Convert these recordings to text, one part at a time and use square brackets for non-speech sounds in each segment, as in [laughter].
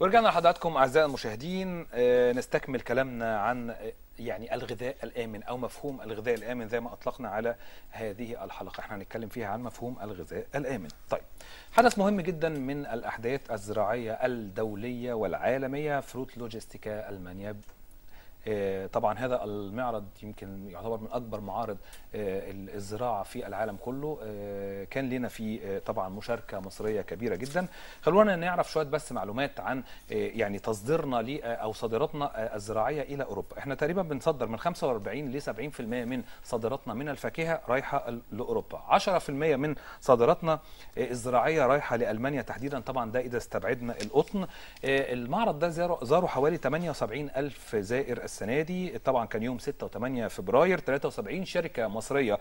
ورجعنا لحضراتكم أعزائي المشاهدين. آه، نستكمل كلامنا عن آه، يعني الغذاء الآمن أو مفهوم الغذاء الآمن زي ما أطلقنا على هذه الحلقة. إحنا هنتكلم فيها عن مفهوم الغذاء الآمن. طيب حدث مهم جدا من الأحداث الزراعية الدولية والعالمية Fruit Logistica ألمانيا. طبعا هذا المعرض يمكن يعتبر من أكبر معارض آه، الزراعة في العالم كله. آه، كان لنا فيه آه، طبعا مشاركة مصرية كبيرة جدا. خلونا نعرف شوية بس معلومات عن آه، يعني تصديرنا أو صادراتنا آه، الزراعية إلى أوروبا. إحنا تقريبا بنصدر من 45 ل 70% من صادراتنا من الفاكهة رايحة لأوروبا. 10% من صادراتنا آه، الزراعية رايحة لألمانيا تحديدا. طبعا ده إذا استبعدنا القطن. آه، المعرض ده زاروا حوالي 78 ألف زائر السنة دي. طبعا كان يوم 6 و8 فبراير 73 شركة مصرية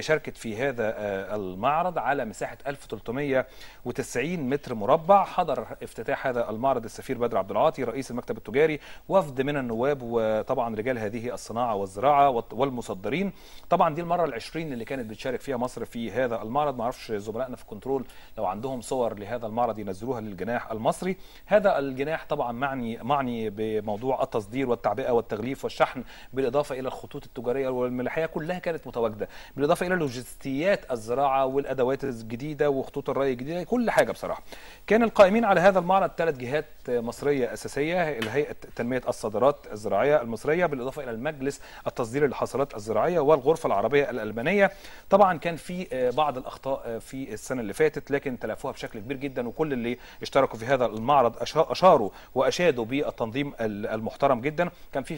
شاركت في هذا آه، المعرض على مساحة 1390 متر مربع. حضر افتتاح هذا المعرض السفير بدر عبد العاطي رئيس المكتب التجاري وفد من النواب وطبعا رجال هذه الصناعة والزراعة والمصدرين. طبعا دي المرة العشرين اللي كانت بتشارك فيها مصر في هذا المعرض. ما أعرفش زملائنا في كنترول لو عندهم صور لهذا المعرض ينزلوها للجناح المصري. هذا الجناح طبعا معني معني بموضوع التصدير والتعبئة والتغليف والشحن بالإضافة إلى الخطوط التجارية والملاحية كلها كانت متواجدة. بالإضافة إلى لوجستيات الزراعة والأدوات الجديدة وخطوط الري الجديدة كل حاجة بصراحة. كان القائمين على هذا المعرض ثلاث جهات مصرية أساسية الهيئه تنمية الصادرات الزراعية المصرية بالإضافة إلى المجلس التصدير للحاصلات الزراعية والغرفة العربية الألمانية. طبعا كان في بعض الأخطاء في السنة اللي فاتت لكن تلافوها بشكل كبير جدا وكل اللي اشتركوا في هذا المعرض أشاروا وأشادوا بالتنظيم ال- المحترم جدا. كان في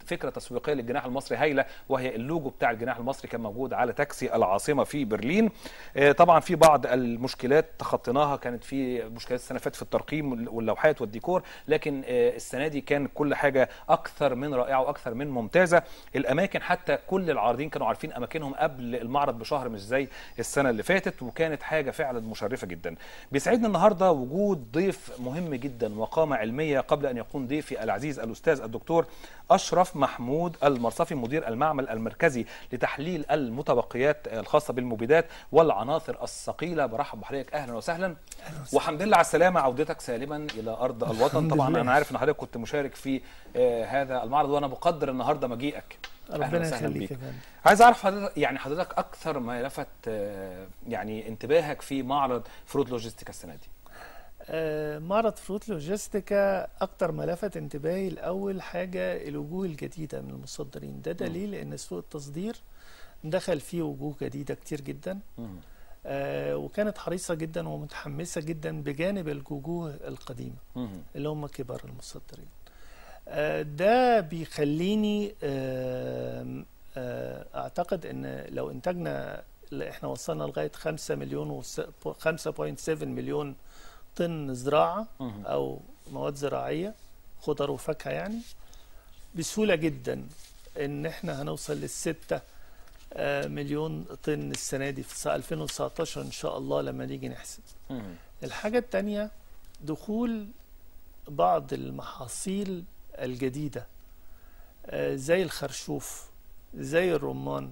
فكرة تسويقية للجناح المصري هايلة وهي اللوجو بتاع الجناح المصري كان موجود على تاكسي العاصمة في برلين. آه، طبعا في بعض المشكلات تخطيناها كانت في مشكلات السنة فاتت في الترقيم واللوحات والديكور لكن آه، السنة دي كان كل حاجة أكثر من رائعة وأكثر من ممتازة. الأماكن حتى كل العارضين كانوا عارفين أماكنهم قبل المعرض بشهر مش زي السنة اللي فاتت وكانت حاجة فعلا مشرفة جدا. بيسعدنا النهارده وجود ضيف مهم جدا وقامة علمية قبل أن يكون ضيفي العزيز الأستاذ الدكتور أشرف محمود المرصفي مدير المعمل المركزي لتحليل المتبقيات الخاصة بالمبيدات والعناصر الثقيلة. برحب بحضرتك. أهلا وسهلا. والحمد لله على السلامة. عودتك سالما إلى أرض الوطن. طبعا لله. أنا عارف إن حضرتك كنت مشارك في آه، هذا المعرض وأنا بقدر النهارده مجيئك. أهلاً ربنا وسهلاً يخليك عايز أعرف حضرتك يعني حضرتك أكثر ما لفت آه، يعني انتباهك في معرض Fruit Logistica السنة دي؟ معرض Fruit Logistica أكتر ما لفت انتباهي الأول حاجة الوجوه الجديدة من المصدرين ده دليل إن سوق التصدير دخل فيه وجوه جديدة كتير جدا. آه، وكانت حريصة جدا ومتحمسة جدا بجانب الوجوه القديمة. اللي هم كبار المصدرين آه، ده بيخليني آم، آه، أعتقد إن لو إنتاجنا اللي إحنا وصلنا لغاية 5 مليون و 5.7 مليون طن زراعة. أو مواد زراعية خضر وفاكهة يعني بسهولة جدا إن إحنا هنوصل للستة آه، مليون طن السنة دي في سنة 2019 إن شاء الله لما نيجي نحسب مم. الحاجة التانية دخول بعض المحاصيل الجديدة آه، زي الخرشوف زي الرمان.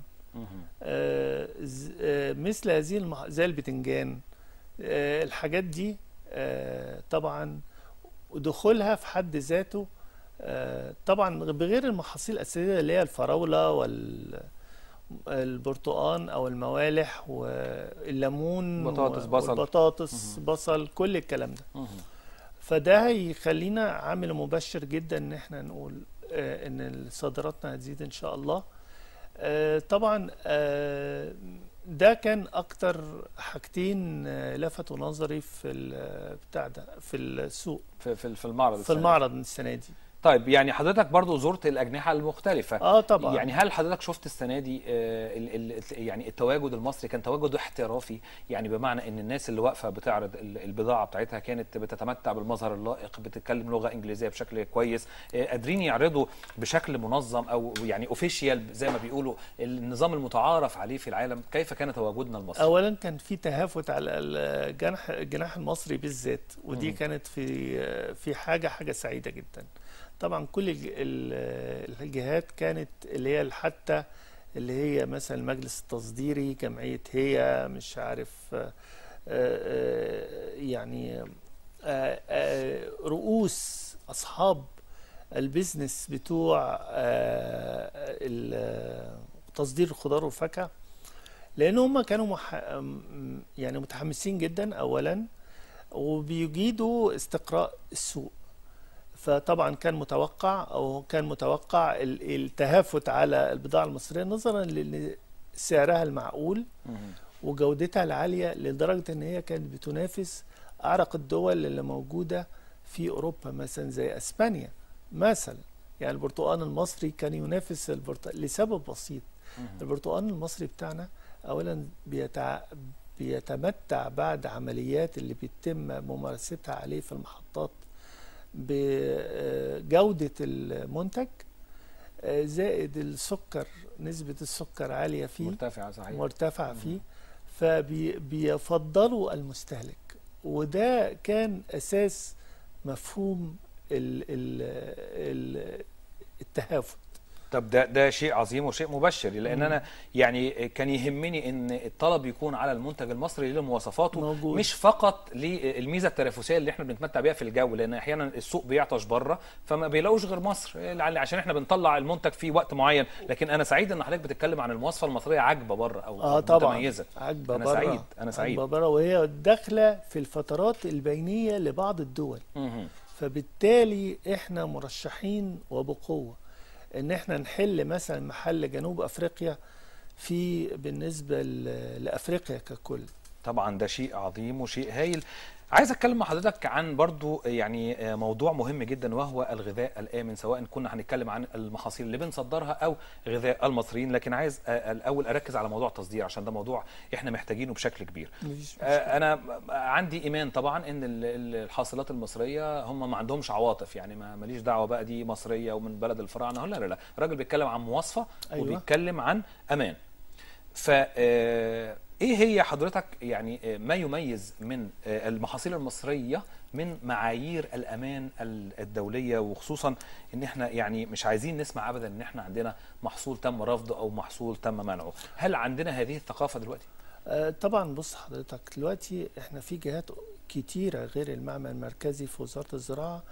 آه، مثل هذه المح... زي البتنجان الحاجات دي طبعا دخولها في حد ذاته آه، طبعا بغير المحاصيل الأساسية اللي هي الفراولة وال البرتقان أو الموالح والليمون بطاطس، بصل. والبطاطس بصل كل الكلام ده. فده هيخلينا عامل مبشر جدا إن إحنا نقول آه، إن صادراتنا هتزيد إن شاء الله آه، طبعا آه، ده كان أكتر حاجتين آه، لفتوا نظري في ال- بتاع ده في السوق في في في المعرض في. المعرض السنة دي طيب يعني حضرتك برضو زرت الأجنحة المختلفة. آه طبعا. يعني هل حضرتك شفت السنة دي آه، ال- ال- يعني التواجد المصري كان تواجد احترافي؟ يعني بمعنى إن الناس اللي واقفة بتعرض ال- البضاعة بتاعتها كانت بتتمتع بالمظهر اللائق بتتكلم لغة إنجليزية بشكل كويس آه، قادرين يعرضوا بشكل منظم أو يعني اوفيشيال زي ما بيقولوا النظام المتعارف عليه في العالم؟ كيف كان تواجدنا المصري؟ اولا كان في تهافت على الجناح الجناح المصري بالذات ودي مم. كانت في في حاجة حاجة سعيدة جدا. طبعا كل الج- ال- الجهات كانت اللي هي حتى اللي هي مثلا المجلس التصديري جمعية هي مش عارف آه، آه، يعني آه، رؤوس أصحاب البيزنس بتوع تصدير الخضار والفاكهه لأن هم كانوا يعني متحمسين جدا اولا وبيجيدوا استقراء السوق. فطبعا كان متوقع أو كان متوقع ال- التهافت على البضاعة المصرية نظرا لأن سعرها المعقول. وجودتها العالية لدرجة إن هي كانت بتنافس أعرق الدول اللي موجودة في أوروبا مثلا زي إسبانيا مثلا يعني البرتقال المصري كان ينافس البرتقال لسبب بسيط. البرتقال المصري بتاعنا اولا بيتع... بيتمتع بعد عمليات اللي بيتم ممارستها عليه في المحطات بجودة المنتج زائد السكر نسبة السكر عالية فيه. مرتفعة صحيح. مرتفع مم. فيه. فبيفضلوا المستهلك. وده كان أساس مفهوم ال ال ال التهافت. طب ده ده شيء عظيم وشيء مبشر لأن. أنا يعني كان يهمني إن الطلب يكون على المنتج المصري لمواصفاته موجود. مش فقط للميزة التنافسية اللي إحنا بنتمتع بيها في الجو لأن أحيانا السوق بيعطش بره فما بيلاقوش غير مصر عشان إحنا بنطلع المنتج في وقت معين لكن أنا سعيد إن حضرتك بتتكلم عن المواصفة المصرية عاجبة بره أو أو طبعا متميزة عجبة أنا بره سعيد، أنا سعيد. عجبة بره وهي داخلة في الفترات البينية لبعض الدول مهم. فبالتالي إحنا مرشحين وبقوة إن إحنا نحل مثلا محل جنوب أفريقيا في بالنسبة ل- لأفريقيا ككل. طبعا ده شيء عظيم وشيء هايل. عايز اتكلم مع حضرتك عن برضو يعني موضوع مهم جدا وهو الغذاء الآمن سواء كنا هنتكلم عن المحاصيل اللي بنصدرها أو غذاء المصريين لكن عايز الأول أركز على موضوع التصدير عشان ده موضوع إحنا محتاجينه بشكل كبير. آه، أنا عندي إيمان طبعا إن ال- ال- الحاصلات المصرية هم ما عندهمش عواطف يعني ما ماليش دعوة بقى دي مصرية ومن بلد الفراعنة لا لا لا الراجل بيتكلم عن مواصفة أيوة. وبيتكلم عن أمان ف آه، إيه هي حضرتك يعني آه، ما يميز من آه، المحاصيل المصرية من معايير الأمان ال- الدولية؟ وخصوصا إن إحنا يعني مش عايزين نسمع ابدا إن إحنا عندنا محصول تم رفضه أو محصول تم منعه. هل عندنا هذه الثقافة دلوقتي؟ آه، طبعا بص حضرتك دلوقتي إحنا في جهات كتيرة غير المعمل المركزي في وزارة الزراعة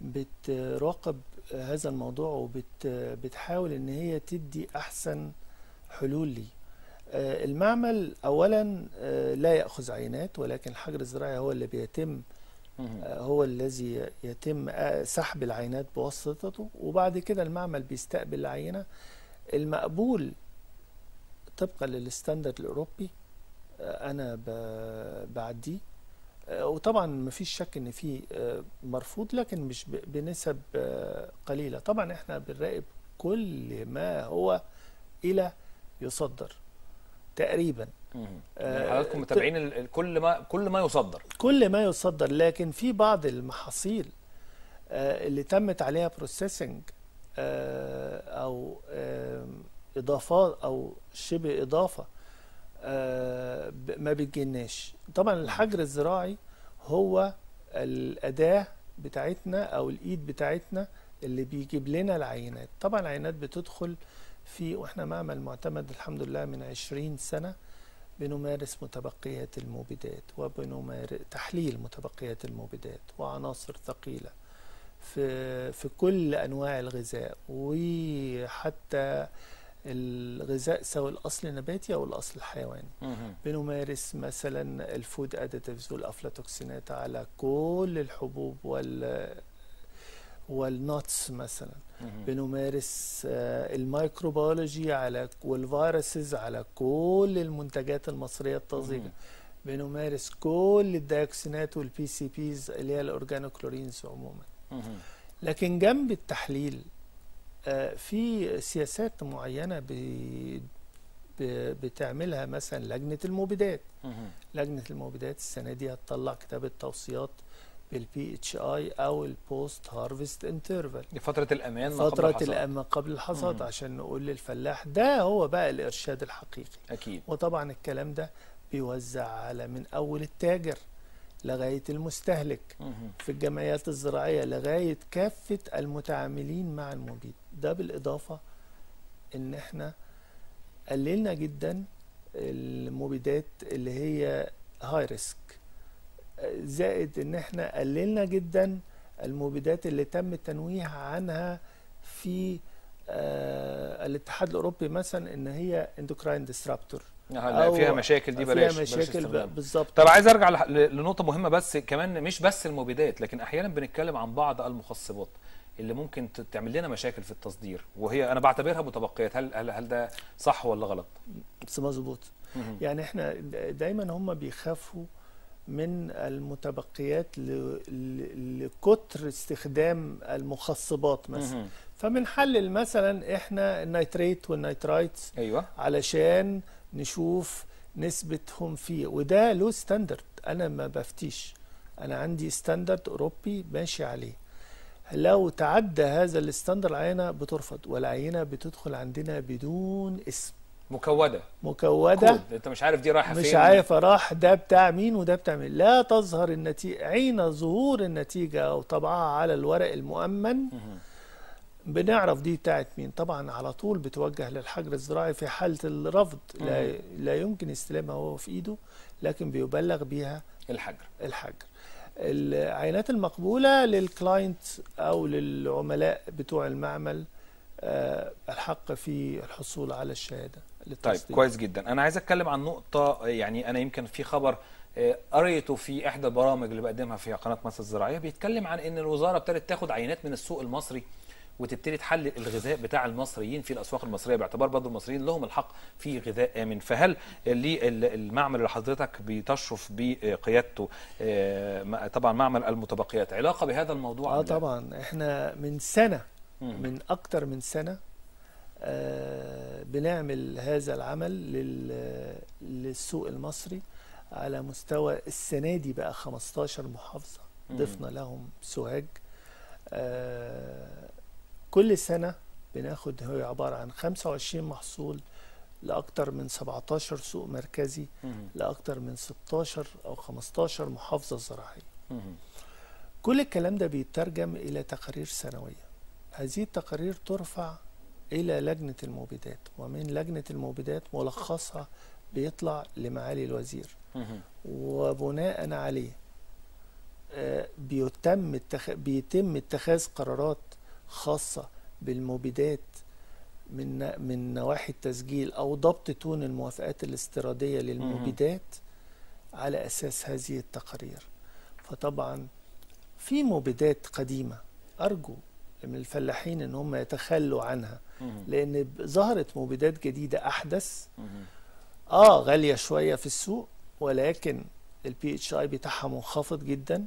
بتراقب هذا الموضوع وبتحاول إن هي تدي أحسن حلول ليه. المعمل اولا آه، لا يأخذ عينات ولكن الحجر الزراعي هو اللي بيتم. آه، هو الذي يتم آه، سحب العينات بواسطته. وبعد كده المعمل بيستقبل العينة المقبول طبقا للستاندرد الأوروبي آه، أنا بعديه. آه، وطبعا مفيش شك إن في آه، مرفوض لكن مش بنسب آه، قليلة. طبعا إحنا بنراقب كل ما هو إلى يصدر. تقريبا. آه، يعني حضراتكم متابعين كل ما كل ما يصدر. كل ما يصدر. لكن في بعض المحاصيل آه، اللي تمت عليها بروسيسنج أو آم، اضافات أو شبه إضافة آه، ما بتجيناش. طبعا الحجر الزراعي هو الأداة بتاعتنا أو الإيد بتاعتنا اللي بيجيب لنا العينات. طبعا العينات بتدخل في وإحنا معمل معتمد الحمد لله من 20 سنة بنمارس متبقيات المبيدات وبنمارس تحليل متبقيات المبيدات وعناصر ثقيلة في في كل أنواع الغذاء وحتى الغذاء سواء الأصل النباتي أو الأصل الحيواني. بنمارس مثلا ال food additives والافلاتوكسينات على كل الحبوب وال وال nuts مثلا. بنمارس آه، ال microbiology على وال viruses على كل المنتجات المصرية الطازجة. بنمارس كل الدايوكسينات وال PCBs اللي هي ال organochlorines عموما. لكن جنب التحليل آه، في سياسات معينة بتعملها مثلا لجنة المبيدات. لجنة المبيدات السنة دي هتطلع كتاب التوصيات بال PHI أو ال post harvest interval دي فترة الأمان ما قبل. الأمة قبل الحصاد مم. عشان نقول للفلاح ده هو بقى الإرشاد الحقيقي أكيد وطبعا الكلام ده بيوزع على من أول التاجر لغاية المستهلك مهم. في الجمعيات الزراعية لغاية كافة المتعاملين مع المبيد ده بالإضافة إن إحنا قللنا جدا المبيدات اللي هي high risk زائد إن إحنا قللنا جدا المبيدات اللي تم التنويه عنها في آه الاتحاد الأوروبي مثلا إن هي endocrine disruptor لا فيها مشاكل دي بلاش فيها مشاكل بالظبط. طب عايز أرجع لنقطة مهمة بس كمان مش بس المبيدات لكن أحيانا بنتكلم عن بعض المخصبات اللي ممكن تعمل لنا مشاكل في التصدير وهي أنا بعتبرها متبقيات. هل هل, هل ده صح ولا غلط؟ بس مظبوط. يعني إحنا دايما هم بيخافوا من المتبقيات لكتر استخدام المخصبات مثلا. فبنحلل مثلا إحنا ال nitrate وال nitrites أيوه. علشان نشوف نسبتهم فيه. وده له standard. أنا ما بفتيش. أنا عندي standard أوروبي ماشي عليه. لو تعدى هذا ال standard العينه بترفض والعينة بتدخل عندنا بدون اسم. مكودة. مكودة. كود. أنت مش عارف دي رايحة فين؟ مش عارف راح ده بتاع مين وده بتاع مين. لا تظهر النتيجة عين ظهور النتيجة أو طبعها على الورق المؤمن. بنعرف دي بتاعت مين. طبعا على طول بتوجه للحجر الزراعي في حالة الرفض. لا, لا يمكن استلامها وهو في إيده لكن بيبلغ بيها الحجر. الحجر. العينات المقبولة للكلاينت أو للعملاء بتوع المعمل. الحق في الحصول على الشهادة طيب. كويس جدا أنا عايز أتكلم عن نقطة يعني أنا يمكن في خبر آه، قريته في إحدى البرامج اللي بقدمها في قناة مصر الزراعية بيتكلم عن إن الوزارة ابتدت تاخد عينات من السوق المصري وتبتدي تحلل الغذاء بتاع المصريين في الأسواق المصرية باعتبار برضه المصريين لهم الحق في غذاء آمن فهل المعمل اللي حضرتك بتشرف بقيادته آه، طبعا معمل المتبقيات علاقة بهذا الموضوع آه؟ طبعا إحنا من مم. من أكتر من سنة آه بنعمل هذا العمل لل- للسوق المصري على مستوى السنة دي بقى 15 محافظة. ضفنا لهم سوهاج آه كل سنة بناخد هو عبارة عن 25 محصول لأكتر من 17 سوق مركزي. لأكتر من 16 أو 15 محافظة زراعية. كل الكلام ده بيترجم إلى تقارير سنوية هذه التقارير ترفع إلى لجنة المبيدات ومن لجنة المبيدات ملخصها بيطلع لمعالي الوزير. وبناء عليه آه، بيتم. بيتم اتخاذ قرارات خاصة بالمبيدات من من نواحي التسجيل أو ضبط تون الموافقات الاستيرادية للمبيدات على أساس هذه التقارير فطبعا في مبيدات قديمة أرجو من الفلاحين إن هم يتخلوا عنها. لأن ظهرت مبيدات جديدة أحدث مم. آه غالية شوية في السوق ولكن ال PHI بتاعها منخفض جدا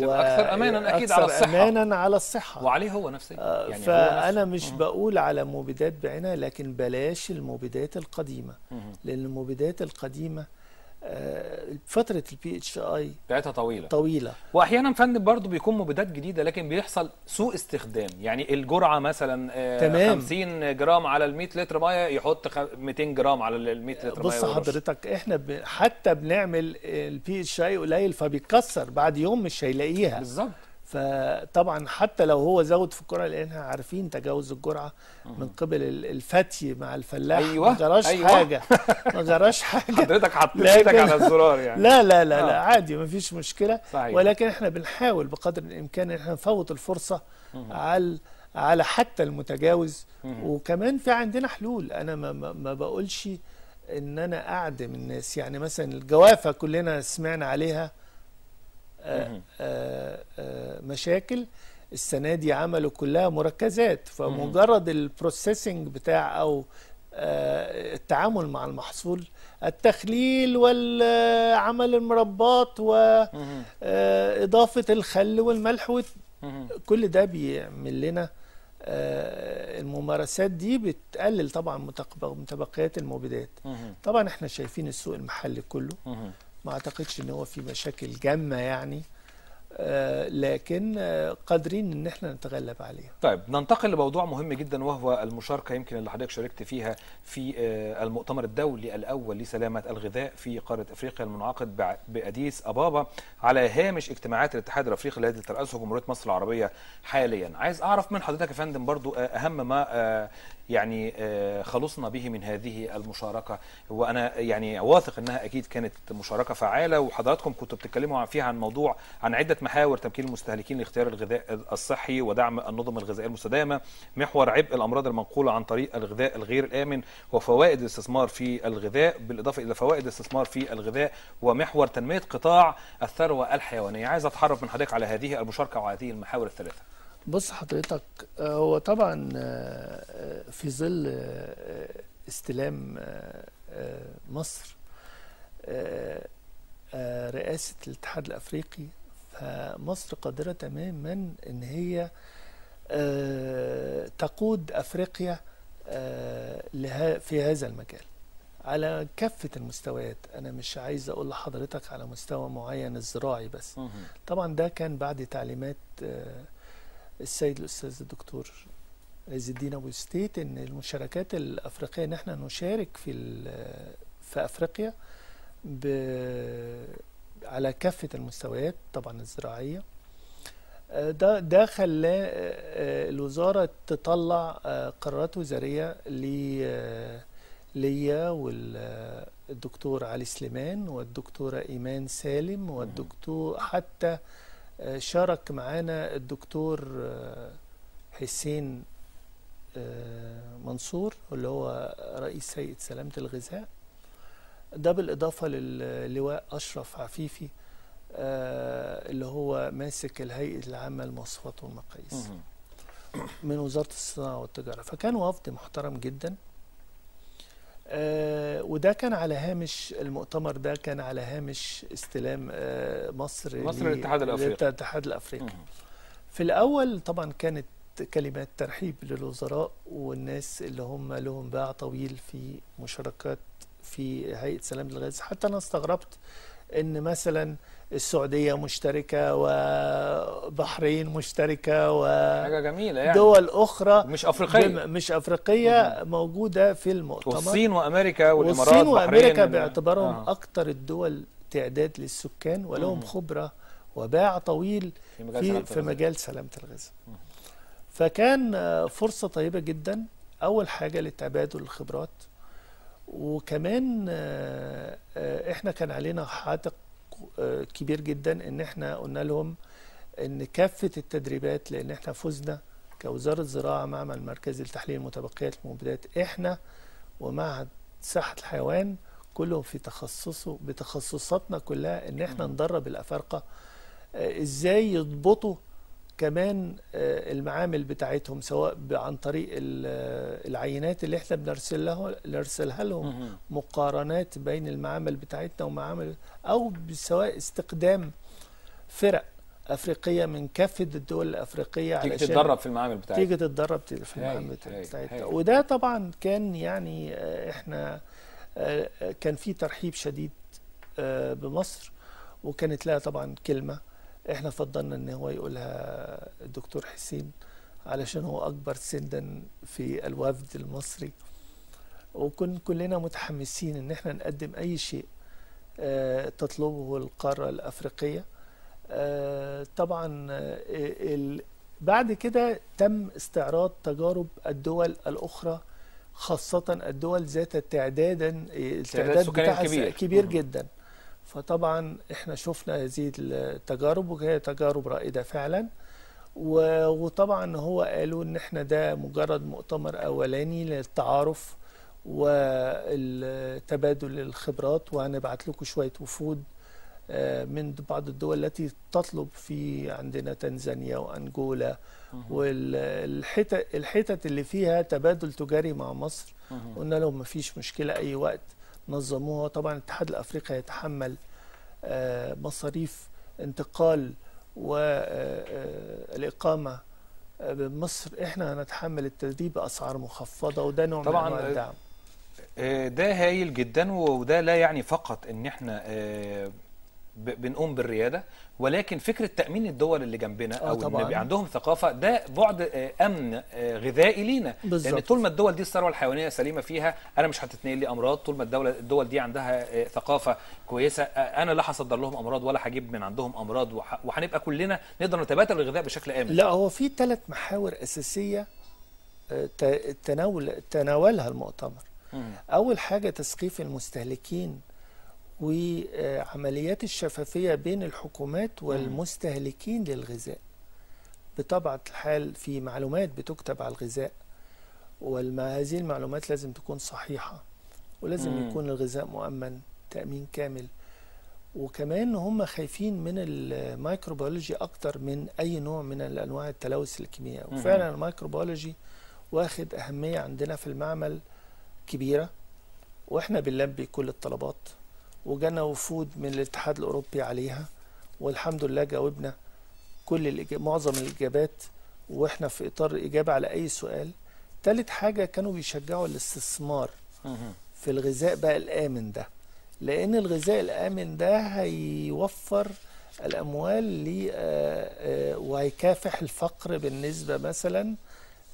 تبقى أكثر أماناً أكيد على أكثر الصحة. امانا على الصحة وعليه هو نفسه آه، يعني هو فأنا نفسه. مش مم. بقول على مبيدات بعينها لكن بلاش المبيدات القديمة مم. لأن المبيدات القديمة فترة ال PHI بتاعتها طويلة. طويلة. وأحيانا فندم برضو بيكون مبيدات جديدة لكن بيحصل سوء استخدام. يعني الجرعة مثلا آه، تمام. 50 جرام على ال 100 لتر مية يحط خ- 200 جرام على ال 100 لتر مية بص. حضرتك إحنا ب... حتى بنعمل ال PHI قليل فبيتكسر. بعد يوم مش هيلاقيها. بالظبط. فطبعا حتى لو هو زود في الجرعه لأن إحنا عارفين تجاوز الجرعة من قبل ال- الفتي مع الفلاح أيوة، ما جراش أيوة. حاجة ما جراش [laughs] حاجة حضرتك حطيت إيدك على الزرار يعني لا لا لا آه. لا عادي ما فيش مشكلة صحيح. ولكن إحنا بنحاول بقدر الإمكان إن إحنا نفوت الفرصة على على حتى المتجاوز. وكمان في عندنا حلول أنا ما, ما, بقولش إن أنا أعدم الناس يعني مثلا الجوافة كلنا سمعنا عليها آه. آه آه مشاكل السنة دي عملوا كلها مركزات فمجرد البروسيسنج بتاع أو آه التعامل مع المحصول التخليل والعمل المربات. وإضافة الخل والملح. كل ده بيعمل لنا آه، الممارسات دي بتقلل طبعا متبقيات المبيدات. طبعا إحنا شايفين السوق المحلي كله. ما أعتقدش إن هو في مشاكل جامة يعني آه، لكن آه، قادرين إن إحنا نتغلب عليها. طيب ننتقل لموضوع مهم جدا وهو المشاركة يمكن اللي حضرتك شاركت فيها في آه، المؤتمر الدولي الأول لسلامة الغذاء في قارة أفريقيا المنعقد بأديس أبابا على هامش اجتماعات الاتحاد الأفريقي الذي ترأسه جمهوريه مصر العربية حاليا. عايز أعرف من حضرتك يا فندم برضو أهم ما يعني آه، خلصنا به من هذه المشاركة. وأنا يعني واثق إنها أكيد كانت مشاركة فعالة وحضراتكم كنتوا بتتكلموا فيها عن موضوع عن عدة محاور تمكين المستهلكين لاختيار الغذاء الصحي ودعم النظم الغذائية المستدامة محور عبء الأمراض المنقولة عن طريق الغذاء الغير الامن وفوائد الاستثمار في الغذاء بالإضافة إلى فوائد الاستثمار في الغذاء ومحور تنمية قطاع الثروة الحيوانية. عايز اتعرف من حضرتك على هذه المشاركة وهذه المحاور الثلاثة. بص حضرتك آه، هو طبعا آه، آه، في ظل استلام مصر رئاسة الاتحاد الأفريقي فمصر قادرة تماما إن هي تقود أفريقيا في هذا المجال. على كافة المستويات أنا مش عايز أقول لحضرتك على مستوى معين الزراعي بس. طبعا ده كان بعد تعليمات السيد الأستاذ الدكتور عز الدين أبو ستيت إن المشاركات الأفريقية إن إحنا نشارك في في أفريقيا ب على كافة المستويات طبعا الزراعية. ده ده خلاه آه، الوزارة تطلع قرارات وزارية ل آه، ليا والدكتور علي سليمان والدكتورة إيمان سالم والدكتور حتى شارك معانا الدكتور آه، حسين آه، منصور اللي هو رئيس هيئة سلامة الغذاء. ده بالإضافة للواء أشرف عفيفي آه، اللي هو ماسك الهيئة العامة للمواصفات والمقاييس من وزارة الصناعة والتجارة. فكان وفد محترم جدا. آه، وده كان على هامش المؤتمر ده كان على هامش استلام آه، مصر مصر للاتحاد الأفريقي. للاتحاد الأفريقي. في الأول طبعا كانت كلمات ترحيب للوزراء والناس اللي هم لهم باع طويل في مشاركات في هيئة سلامه الغاز حتى أنا استغربت إن مثلا السعودية مشتركة وبحرين مشتركة حاجة جميلة يعني ودول أخرى مش أفريقية مش أفريقية موجودة في المؤتمر والصين وأمريكا والإمارات والصين وأمريكا باعتبارهم آه. أكثر الدول تعداد للسكان ولهم مم. خبرة وباع طويل في مجال في. مجال سلامة الغذاء. فكان آه، فرصة طيبة جدا أول حاجة لتبادل الخبرات وكمان آه، آه، إحنا كان علينا حاتق آه، كبير جدا إن إحنا قلنا لهم إن كافة التدريبات لأن إحنا فزنا كوزارة زراعه معمل مركزي لتحليل متبقيات المبيدات إحنا ومعهد صحه الحيوان كلهم في تخصصه بتخصصاتنا كلها إن إحنا. ندرب الأفارقة إزاي يضبطوا كمان آه، المعامل بتاعتهم سواء عن طريق آه، العينات اللي إحنا بنرسلها نرسلها لهم. مقارنات بين المعامل بتاعتنا ومعامل أو سواء استخدام فرق أفريقية من كافة الدول الأفريقية تيجي علشان تتدرب في المعامل بتاعتك تيجي تتدرب في المعامل هايل. وده طبعا كان يعني آه، إحنا كان في ترحيب شديد بمصر وكانت لها طبعا كلمة إحنا فضلنا ان هو يقولها الدكتور حسين علشان هو اكبر سنا في الوفد المصري وكن كلنا متحمسين ان إحنا نقدم اي شيء آه، تطلبه القارة الافريقية آه، طبعا آه، بعد كده تم استعراض تجارب الدول الاخرى خاصة الدول ذات تعدادا التعداد بتاعها كبير. كبير. جدا فطبعا إحنا شفنا هذه التجارب وهي تجارب رائدة فعلا. وطبعا هو قالوا إن إحنا ده مجرد مؤتمر أولاني للتعارف والتبادل الخبرات. وهنبعت لكم شوية وفود آه، من بعض الدول التي تطلب في عندنا تنزانيا وانجولا. والحتت الحتت اللي فيها تبادل تجاري مع مصر. قلنا لهم مفيش مشكلة أي وقت. نظموها. طبعا الاتحاد الأفريقي يتحمل آه، مصاريف انتقال والاقامه بمصر. إحنا هنتحمل التدريب بأسعار مخفضة وده نوع طبعاً، من الدعم. آه، ده هايل جدا وده لا يعني فقط إن إحنا آه، بنقوم بالريادة ولكن فكره تامين الدول اللي جنبنا آه أو طبعاً. يبقى عندهم ثقافة ده بعد آه، أمن آه، غذائي لينا لأن بالظبط. طول ما الدول دي الثروة الحيوانية سليمة فيها أنا مش هتتنقل لي أمراض طول ما الدولة الدول دي عندها ثقافة كويسة أنا لا هصدر لهم أمراض ولا هجيب من عندهم أمراض وهنبقى كلنا نقدر نتبادل الغذاء بشكل آمن لا هو في ثلاث محاور أساسية ت- تناول تناولها المؤتمر مم. أول حاجة تثقيف المستهلكين وعمليات الشفافية بين الحكومات والمستهلكين للغذاء. بطبيعة الحال في معلومات بتكتب على الغذاء وهذه المعلومات لازم تكون صحيحة ولازم مم. يكون الغذاء مؤمن تأمين كامل. وكمان هم خايفين من ال microbiology أكتر من أي نوع من الأنواع التلوث الكيميائي. وفعلا ال microbiology واخد أهمية عندنا في المعمل كبيرة وإحنا بنلبي كل الطلبات. وجانا وفود من الاتحاد الأوروبي عليها والحمد لله جاوبنا كل الإجابة معظم الإجابات وإحنا في إطار اجابه على أي سؤال تالت حاجة كانوا بيشجعوا الاستثمار. في الغذاء بقى الآمن ده لأن الغذاء الآمن ده هيوفر الأموال ل آه، آه، وهيكافح الفقر بالنسبة مثلا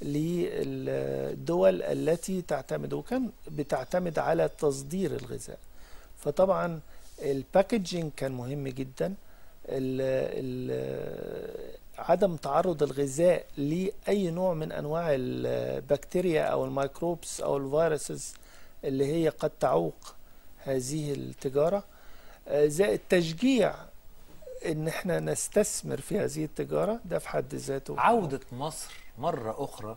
للدول التي تعتمد وكان بتعتمد على تصدير الغذاء فطبعا ال packaging كان مهم جدا. ال ال عدم تعرض الغذاء لأي نوع من أنواع البكتيريا أو ال microbes أو ال viruses اللي هي قد تعوق هذه التجارة. زائد تشجيع إن إحنا نستثمر في هذه التجارة ده في حد ذاته عودة مصر مرة أخرى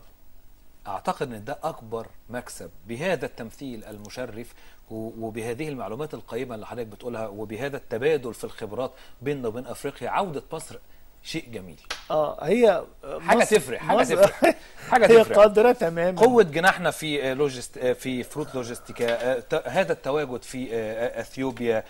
أعتقد أن ده أكبر مكسب بهذا التمثيل المشرف وبهذه المعلومات القيمة اللي حضرتك بتقولها وبهذا التبادل في الخبرات بيننا وبين أفريقيا. عودة مصر شيء جميل. آه هي حاجة مصر- تفرق حاجة مصر- تفرق حاجة [laughs] هي تفرق قادرة تماما. قوة جناحنا في Logist في Fruit Logistica آه، هذا التواجد في آه، إثيوبيا آه،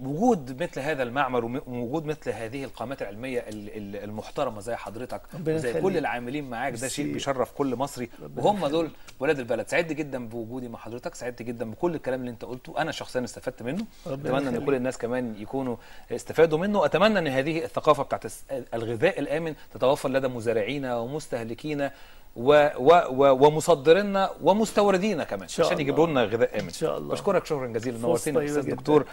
وجود مثل هذا المعمل ووجود مثل هذه القامات العلمية ال- ال- المحترمة زي حضرتك وزي كل. العاملين معاك ده شيء. بيشرف كل مصري وهم. دول ولاد البلد سعدت جدا بوجودي مع حضرتك سعدت جدا بكل الكلام اللي انت قلته أنا شخصيا استفدت منه أتمنى إن. كل الناس كمان يكونوا استفادوا منه أتمنى إن هذه الثقافة بتاعت الغذاء الآمن تتوفر لدى مزارعينا ومستهلكينا و و و ومصدرينا ومستوردينا كمان. عشان. يجيبوا لنا غذاء آمن. إن شاء الله. بشكرك شكرا جزيلا. نورتنا طيبة أستاذ. دكتور.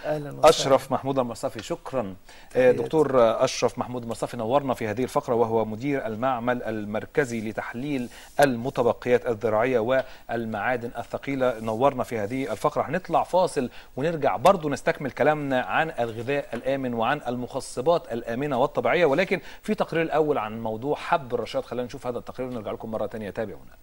أشرف محمود المصطفي شكرا. آه، دكتور أشرف محمود المصطفي نورنا في هذه الفقرة وهو مدير المعمل المركزي لتحليل المتبقيات الزراعية والمعادن الثقيلة. نورنا في هذه الفقرة. هنطلع فاصل ونرجع برضو نستكمل كلامنا عن الغذاء الآمن وعن المخصبات الآمنة والطبيعية. ولكن في تقرير الأول عن موضوع حب الرشاد. خلينا نشوف هذا التقرير ونرجع لكم مرة تانية تابعونا